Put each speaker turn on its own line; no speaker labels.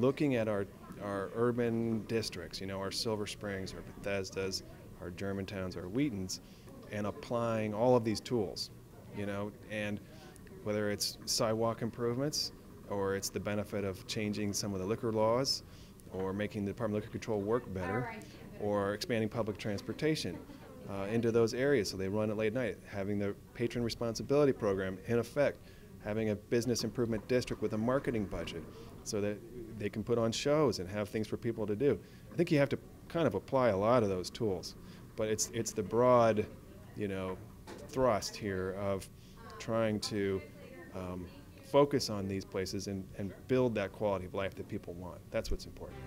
looking at our, our urban districts, you know, our Silver Springs, our Bethesdas, our Germantowns, our Wheatons, and applying all of these tools, you know, and whether it's sidewalk improvements or it's the benefit of changing some of the liquor laws or making the Department of Liquor Control work better or expanding public transportation uh, into those areas so they run it late night, having the patron responsibility program in effect, having a business improvement district with a marketing budget so that they can put on shows and have things for people to do. I think you have to kind of apply a lot of those tools, but it's, it's the broad, you know, thrust here of trying to um, focus on these places and, and build that quality of life that people want. That's what's important.